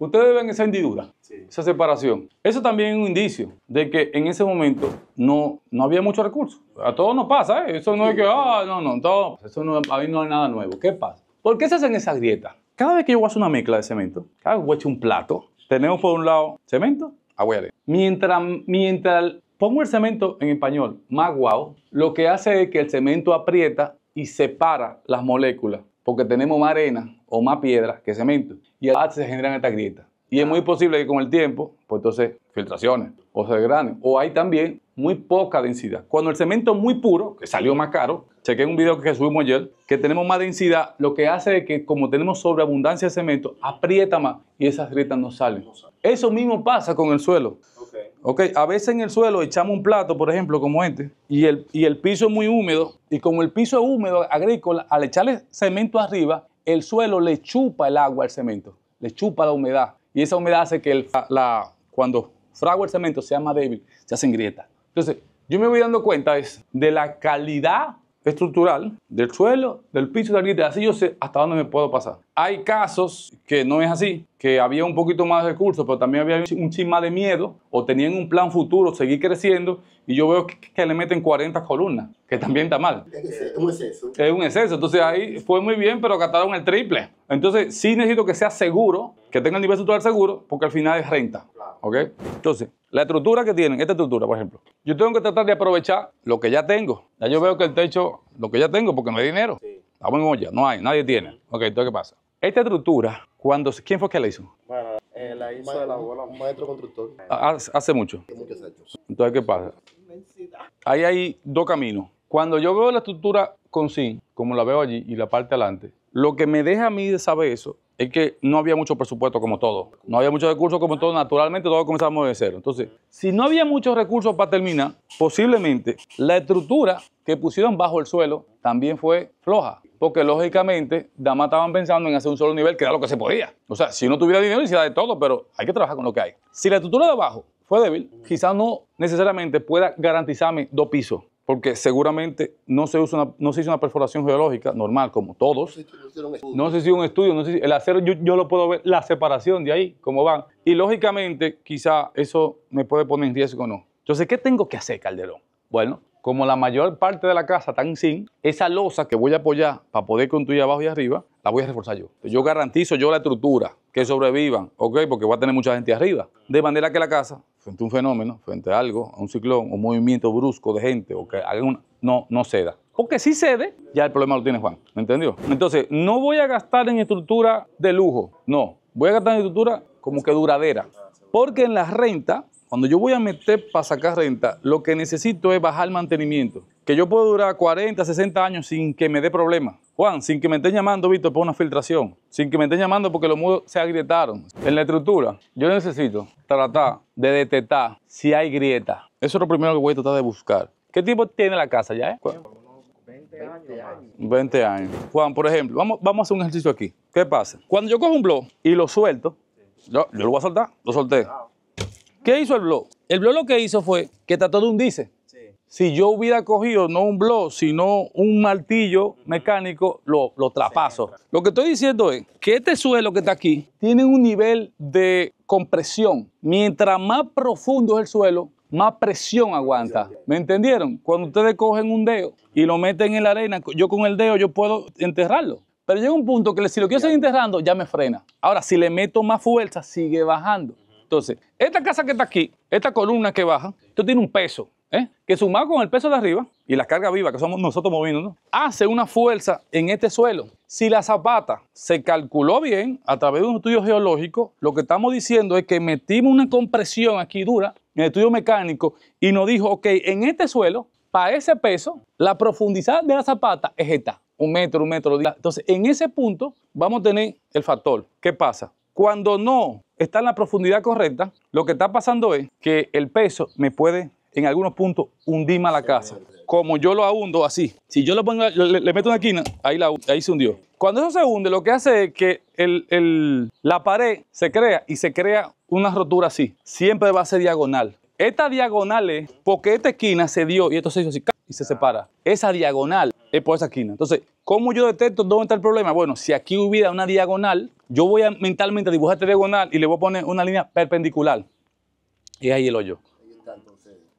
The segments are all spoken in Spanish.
Ustedes ven esa hendidura, esa separación. Eso también es un indicio de que en ese momento no, no había muchos recursos. A todos nos pasa, ¿eh? Eso no es que, ah, no, no, todo, eso no, a mí no es nada nuevo. ¿Qué pasa? ¿Por qué se hacen esas grietas? Cada vez que yo hacer una mezcla de cemento, cada vez que voy a echar un plato, tenemos por un lado cemento, agua y. Mientras, mientras pongo el cemento en español más guau, lo que hace es que el cemento aprieta y separa las moléculas, porque tenemos más arena o más piedra que cemento, y así se generan estas grietas. Y es muy posible que con el tiempo, pues entonces filtraciones o se desgranen. O hay también muy poca densidad. Cuando el cemento es muy puro, que salió más caro, chequé un video que subimos ayer, que tenemos más densidad, lo que hace es que como tenemos sobreabundancia de cemento, aprieta más y esas grietas no salen. Eso mismo pasa con el suelo. Ok, a veces en el suelo echamos un plato, por ejemplo, como este, y el, y el piso es muy húmedo, y como el piso es húmedo agrícola, al echarle cemento arriba, el suelo le chupa el agua al cemento, le chupa la humedad, y esa humedad hace que el, la, cuando fragua el cemento sea más débil, se hacen grietas. Entonces, yo me voy dando cuenta es de la calidad estructural del suelo, del piso de la así yo sé hasta dónde me puedo pasar. Hay casos que no es así, que había un poquito más de recursos, pero también había un chisma de miedo o tenían un plan futuro, seguir creciendo y yo veo que, le meten 40 columnas, que también está mal. Es un exceso. Es un exceso, entonces ahí fue muy bien, pero gastaron el triple. Entonces sí necesito que sea seguro, que tenga el nivel estructural seguro, porque al final es renta. ¿Ok? Entonces, la estructura que tienen, esta estructura, por ejemplo, yo tengo que tratar de aprovechar lo que ya tengo. Ya yo veo que el techo, lo que ya tengo, porque no hay dinero. Sí. Estamos en olla, no hay, nadie tiene. Ok, entonces, ¿qué pasa? Esta estructura, cuando, ¿quién fue que la hizo? Bueno, eh, la hizo el abuelo. Un maestro constructor. Hace, hace mucho. Muchos hechos. Entonces, ¿qué pasa? Ahí hay dos caminos. Cuando yo veo la estructura con zinc, como la veo allí, y la parte adelante, lo que me deja a mí de saber eso es que no había mucho presupuesto como todo. No había muchos recursos como todo. Naturalmente, todos comenzamos de cero. Entonces, si no había muchos recursos para terminar, posiblemente la estructura que pusieron bajo el suelo también fue floja. Porque lógicamente, damas estaban pensando en hacer un solo nivel, que era lo que se podía. O sea, si no tuviera dinero, hiciera de todo, pero hay que trabajar con lo que hay. Si la estructura de abajo fue débil, quizás no necesariamente pueda garantizarme dos pisos porque seguramente no se, usa una, no se hizo una perforación geológica normal, como todos. No se hizo un estudio, no el acero yo, lo puedo ver, la separación de ahí, cómo van. Y lógicamente, quizá eso me puede poner en riesgo o no. Entonces, ¿qué tengo que hacer, Calderón? Bueno, como la mayor parte de la casa en zinc, esa losa que voy a apoyar para poder construir abajo y arriba, la voy a reforzar yo. Yo garantizo yo la estructura, que sobrevivan, ¿ok? Porque voy a tener mucha gente arriba. De manera que la casa, frente a un fenómeno, frente a algo, a un ciclón, un movimiento brusco de gente, o que haga no, no ceda. Porque si cede, ya el problema lo tiene Juan. ¿Me entendió? Entonces, no voy a gastar en estructura de lujo, no. Voy a gastar en estructura como que duradera. Porque en la renta cuando yo voy a meter para sacar renta, lo que necesito es bajar el mantenimiento. Que yo puedo durar 40, 60 años sin que me dé problema. Juan, sin que me estén llamando, Víctor, por una filtración. Sin que me estén llamando porque los muros se agrietaron. En la estructura, yo necesito tratar de detectar si hay grieta. Eso es lo primero que voy a tratar de buscar. ¿Qué tipo tiene la casa ya? Eh? 20 años. 20 años. Juan, por ejemplo, vamos, vamos a hacer un ejercicio aquí. ¿Qué pasa? Cuando yo cojo un blog y lo suelto, yo, yo lo voy a soltar, lo solté. ¿Qué hizo el blog? El blog lo que hizo fue que trató de hundirse. Si yo hubiera cogido no un blog, sino un martillo mecánico, lo, lo trapazo. Lo que estoy diciendo es que este suelo que está aquí tiene un nivel de compresión. Mientras más profundo es el suelo, más presión aguanta. ¿Me entendieron? Cuando ustedes cogen un dedo y lo meten en la arena, yo con el dedo yo puedo enterrarlo. Pero llega un punto que si lo quiero seguir enterrando, ya me frena. Ahora, si le meto más fuerza, sigue bajando. Entonces, esta casa que está aquí, esta columna que baja, esto tiene un peso, ¿eh? que sumado con el peso de arriba y la carga viva que somos nosotros moviendo, hace una fuerza en este suelo. Si la zapata se calculó bien a través de un estudio geológico, lo que estamos diciendo es que metimos una compresión aquí dura en el estudio mecánico y nos dijo, ok, en este suelo, para ese peso, la profundidad de la zapata es esta, un metro, un metro. Entonces, en ese punto vamos a tener el factor. ¿Qué pasa? Cuando no está en la profundidad correcta, lo que está pasando es que el peso me puede en algunos puntos hundir más la casa. Como yo lo ahundo así. Si yo lo pongo, le, meto una esquina, ahí, se hundió. Cuando eso se hunde, lo que hace es que la pared se crea y se crea una rotura así. Siempre va a ser diagonal. Esta diagonal es porque esta esquina se dio y esto se hizo así y se separa. Esa diagonal es por esa esquina. Entonces, ¿cómo yo detecto dónde está el problema? Bueno, si aquí hubiera una diagonal, yo voy a mentalmente dibujar esta diagonal y le voy a poner una línea perpendicular. Y ahí el hoyo.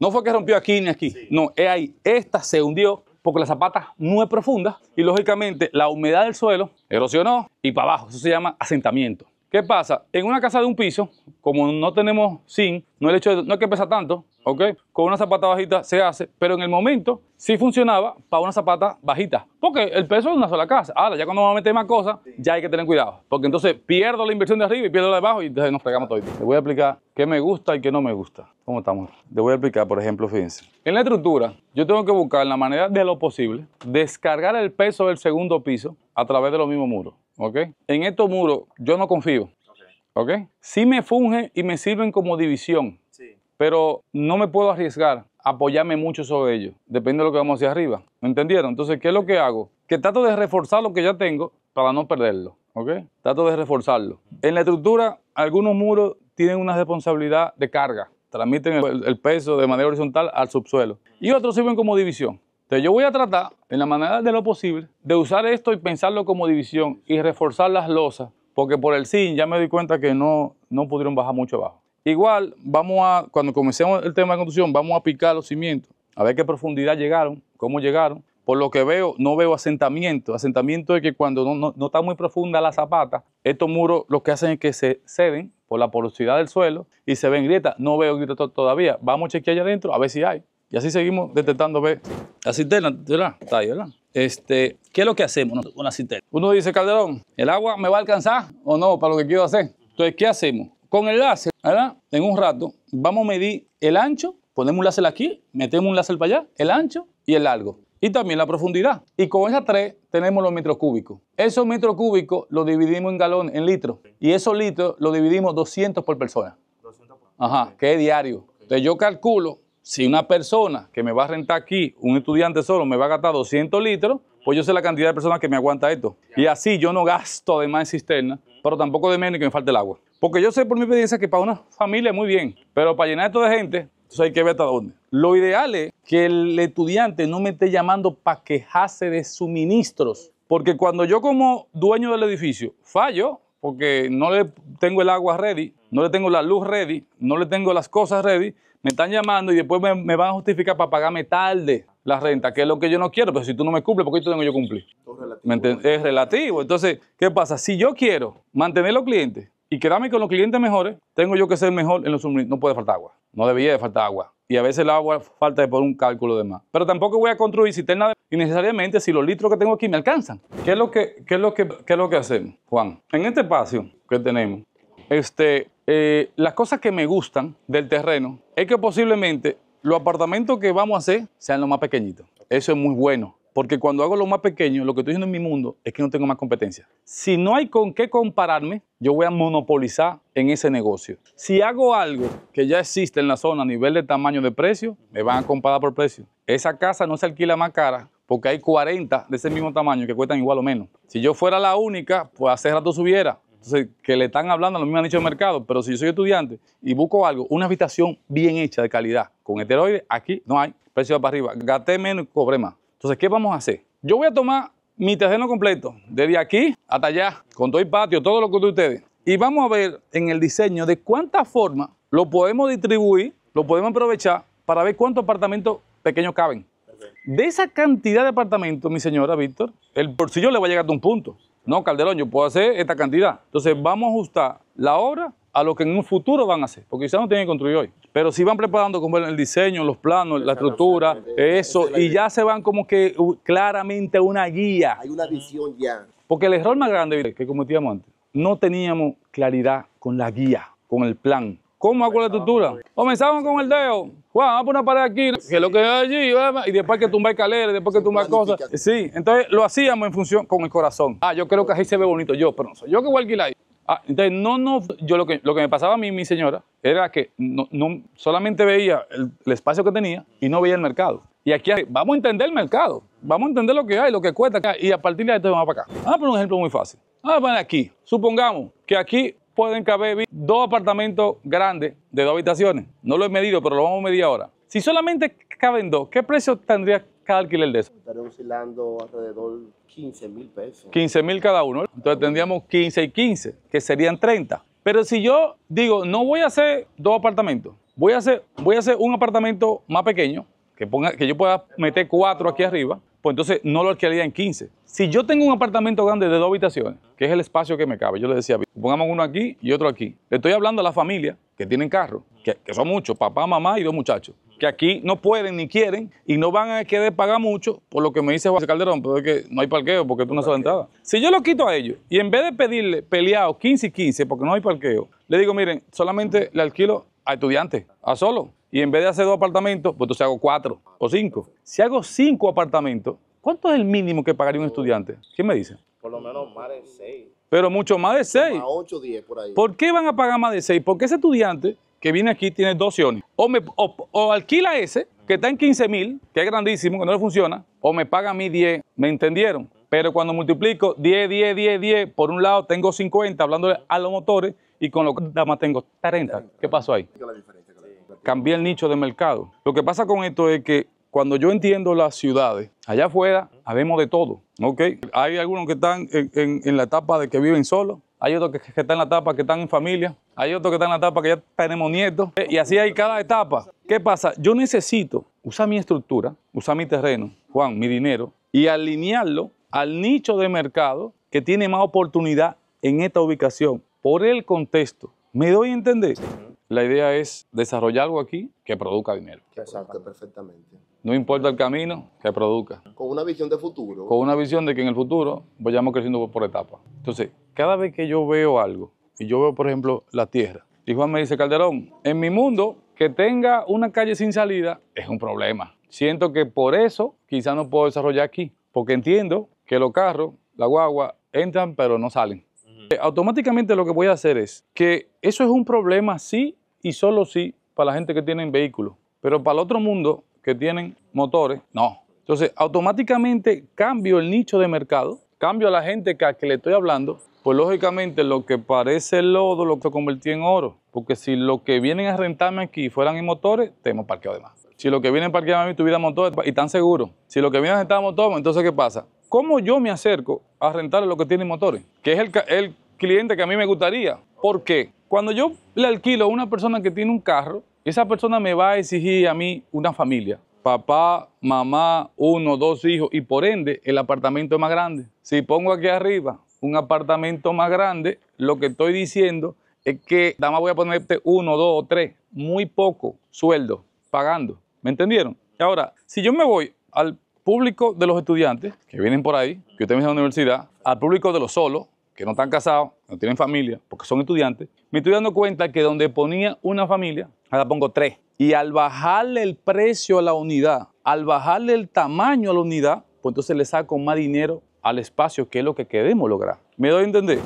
No fue que rompió aquí ni aquí. No, es ahí. Esta se hundió porque la zapata no es profunda y lógicamente la humedad del suelo erosionó y para abajo. Eso se llama asentamiento. ¿Qué pasa? En una casa de un piso, como no tenemos zinc, no, el hecho de, no hay que pesar tanto, ¿ok? Con una zapata bajita se hace, pero en el momento sí funcionaba para una zapata bajita, porque el peso es una sola casa. Ahora, ya cuando vamos a meter más cosas, ya hay que tener cuidado, porque entonces pierdo la inversión de arriba y pierdo la de abajo y entonces nos fregamos todo. Le voy a explicar qué me gusta y qué no me gusta. ¿Cómo estamos? Le voy a explicar, por ejemplo, fíjense. En la estructura, yo tengo que buscar la manera de lo posible descargar el peso del segundo piso a través de los mismos muros. ¿ok? En estos muros yo no confío, ¿ok? Sí me fungen y me sirven como división, pero no me puedo arriesgar a apoyarme mucho sobre ellos, depende de lo que vamos hacia arriba, ¿me entendieron? Entonces, ¿qué es lo que hago? Que trato de reforzar lo que ya tengo para no perderlo, ¿ok? Trato de reforzarlo. En la estructura, algunos muros tienen una responsabilidad de carga, transmiten el, peso de manera horizontal al subsuelo, y otros sirven como división. Entonces yo voy a tratar, en la manera de lo posible, de usar esto y pensarlo como división y reforzar las losas, porque por el zinc ya me di cuenta que no, no pudieron bajar mucho abajo. Igual, vamos a, cuando comencemos el tema de construcción, vamos a picar los cimientos, a ver qué profundidad llegaron, cómo llegaron. Por lo que veo, no veo asentamiento. Asentamiento es que cuando no, no, no está muy profunda la zapata, estos muros lo que hacen es que se ceden por la porosidad del suelo y se ven grietas. No veo grietas todavía. Vamos a chequear allá adentro a ver si hay. Y así seguimos detectando, ve, la cisterna, ¿verdad? Está ahí, ¿verdad? Este, ¿Qué es lo que hacemos con la cisterna? Uno dice, Calderón, ¿el agua me va a alcanzar o no para lo que quiero hacer? Entonces, ¿qué hacemos? Con el láser, ¿verdad? En un rato, vamos a medir el ancho, ponemos un láser aquí, metemos un láser para allá, el ancho y el largo. Y también la profundidad. Y con esas tres tenemos los metros cúbicos. Esos metros cúbicos los dividimos en galones, en litros. Y esos litros los dividimos 200 por persona. 200 por Ajá, que es diario. Entonces yo calculo si una persona que me va a rentar aquí, un estudiante solo, me va a gastar 200 litros, pues yo sé la cantidad de personas que me aguanta esto. Y así yo no gasto además en cisterna, pero tampoco de menos que me falte el agua. Porque yo sé por mi experiencia que para una familia muy bien, pero para llenar esto de gente, entonces hay que ver hasta dónde. Lo ideal es que el estudiante no me esté llamando para quejarse de suministros. Porque cuando yo como dueño del edificio fallo, porque no le tengo el agua ready, no le tengo la luz ready, no le tengo las cosas ready, me están llamando y después me, me, van a justificar para pagarme tarde la renta, que es lo que yo no quiero, pero si tú no me cumples, ¿por qué yo tengo yo cumplir? Relativo. Es relativo. Entonces, ¿qué pasa? Si yo quiero mantener los clientes y quedarme con los clientes mejores, tengo yo que ser mejor en los suministros. No puede faltar agua. No debería de faltar agua. Y a veces el agua falta por un cálculo de más. Pero tampoco voy a construir cisterna y necesariamente si los litros que tengo aquí me alcanzan. ¿Qué es lo que, qué es lo que, qué es lo que hacemos, Juan? En este espacio que tenemos, este, eh, las cosas que me gustan del terreno es que posiblemente los apartamentos que vamos a hacer sean los más pequeñitos. Eso es muy bueno. Porque cuando hago lo más pequeño, lo que estoy haciendo en mi mundo es que no tengo más competencia. Si no hay con qué compararme, yo voy a monopolizar en ese negocio. Si hago algo que ya existe en la zona a nivel de tamaño de precio, me van a comparar por precio. Esa casa no se alquila más cara porque hay 40 de ese mismo tamaño que cuestan igual o menos. Si yo fuera la única, pues hace rato subiera. Entonces, que le están hablando a los mismos nichos de mercado, pero si yo soy estudiante y busco algo, una habitación bien hecha de calidad, con esteroides, aquí no hay, precio para arriba, gasté menos y cobré más. Entonces, ¿qué vamos a hacer? Yo voy a tomar mi terreno completo, desde aquí hasta allá, con todo el patio, todo lo que ustedes, y vamos a ver en el diseño de cuánta forma lo podemos distribuir, lo podemos aprovechar para ver cuántos apartamentos pequeños caben. De esa cantidad de apartamentos, mi señora Víctor, el bolsillo le va a llegar a un punto. No, Calderón, yo puedo hacer esta cantidad. Entonces vamos a ajustar la obra a lo que en un futuro van a hacer, porque quizás no tienen que construir hoy. Pero si van preparando como el diseño, los planos, la estructura, eso, y ya se van como que claramente una guía. Hay una visión ya. Porque el error más grande que cometíamos antes, no teníamos claridad con la guía, con el plan. ¿Cómo hago la estructura? Comenzaban con el dedo. Juan, vamos a poner una pared aquí, que lo que hay allí, y después que tumba escaleras, después que tumba cosas. Sí, entonces lo hacíamos en función con el corazón. Ah, yo creo que así se ve bonito yo, pero no soy yo que voy a alquilar. Ah, entonces, no, no, yo lo que, lo que me pasaba a mí, mi señora, era que no, no solamente veía el, el, espacio que tenía y no veía el mercado. Y aquí vamos a entender el mercado, vamos a entender lo que hay, lo que cuesta acá, y a partir de esto vamos para acá. Vamos a poner un ejemplo muy fácil. Vamos a poner aquí, supongamos que aquí pueden caber dos apartamentos grandes de dos habitaciones. No lo he medido, pero lo vamos a medir ahora. Si solamente caben dos, ¿qué precio tendría cada alquiler de eso? Estaré oscilando alrededor 15 mil pesos. 15 mil cada uno. Entonces tendríamos 15 y 15, que serían 30. Pero si yo digo, no voy a hacer dos apartamentos, voy a hacer, voy a hacer un apartamento más pequeño, que, ponga, que yo pueda meter cuatro aquí arriba, pues entonces no lo alquilaría en 15. Si yo tengo un apartamento grande de dos habitaciones, que es el espacio que me cabe, yo le decía, pongamos uno aquí y otro aquí. Le estoy hablando a la familia que tienen carro, que, son muchos, papá, mamá y dos muchachos, que aquí no pueden ni quieren y no van a querer pagar mucho, por lo que me dice José Calderón, pero es que no hay parqueo porque tú no sabes entrada. Si yo lo quito a ellos y en vez de pedirle peleado 15 y 15 porque no hay parqueo, le digo, miren, solamente le alquilo a estudiantes, a solo. Y en vez de hacer dos apartamentos, pues entonces hago cuatro o cinco. Si hago cinco apartamentos, ¿cuánto es el mínimo que pagaría un estudiante? ¿Quién me dice? Por lo menos más de seis. Pero mucho más de seis. A 8 o 10 por ahí. ¿Por qué van a pagar más de seis? Porque ese estudiante que viene aquí tiene dos opciones. O, me, o, o alquila ese, que está en 15 mil, que es grandísimo, que no le funciona, o me paga a mí 10. ¿Me entendieron? Pero cuando multiplico 10, 10, 10, 10, por un lado tengo 50 hablándole a los motores y con los damas tengo 30. ¿Qué pasó ahí? La diferencia, cambié el nicho de mercado. Lo que pasa con esto es que cuando yo entiendo las ciudades, allá afuera habemos de todo, ¿ok? Hay algunos que están en la etapa de que viven solos, hay otros que, que están en la etapa que están en familia, hay otros que están en la etapa que ya tenemos nietos, eh, y así hay cada etapa. ¿Qué pasa? Yo necesito usar mi estructura, usar mi terreno, Juan, mi dinero, y alinearlo al nicho de mercado que tiene más oportunidad en esta ubicación, por el contexto. ¿Me doy a entender? La idea es desarrollar algo aquí que produzca dinero. Exacto, perfectamente. No importa el camino, que produzca. Con una visión de futuro. Con una visión de que en el futuro vayamos creciendo por, etapas. Entonces, cada vez que yo veo algo, y yo veo, por ejemplo, la tierra, y Juan me dice, Calderón, en mi mundo, que tenga una calle sin salida es un problema. Siento que por eso quizás no puedo desarrollar aquí, porque entiendo que los carros, la guagua, entran pero no salen. Eh, Automáticamente lo que voy a hacer es que eso es un problema sí y solo sí para la gente que tiene vehículos, pero para el otro mundo que tienen motores, no. Entonces, automáticamente cambio el nicho de mercado, cambio a la gente que, a que le estoy hablando, pues lógicamente lo que parece lodo lo que convertí en oro, porque si lo que vienen a rentarme aquí fueran en motores, tenemos parqueo de más. Si lo que vienen a parquear a mí tuviera motores y están seguros, si lo que vienen a rentar motores, entonces ¿qué pasa? ¿Cómo yo me acerco a rentar lo que tiene motores? Que es el, el cliente que a mí me gustaría. ¿Por qué? Cuando yo le alquilo a una persona que tiene un carro, esa persona me va a exigir a mí una familia. Papá, mamá, uno, dos hijos y por ende el apartamento es más grande. Si pongo aquí arriba un apartamento más grande, lo que estoy diciendo es que nada más voy a ponerte uno, dos o tres, muy poco sueldo pagando. ¿Me entendieron? Y ahora, si yo me voy al público de los estudiantes que vienen por ahí, que ustedes en la universidad, al público de los solos, que no están casados, no tienen familia, porque son estudiantes, me estoy dando cuenta que donde ponía una familia, ahora pongo tres. Y al bajarle el precio a la unidad, al bajarle el tamaño a la unidad, pues entonces le saco más dinero al espacio, que es lo que queremos lograr. ¿Me doy a entender?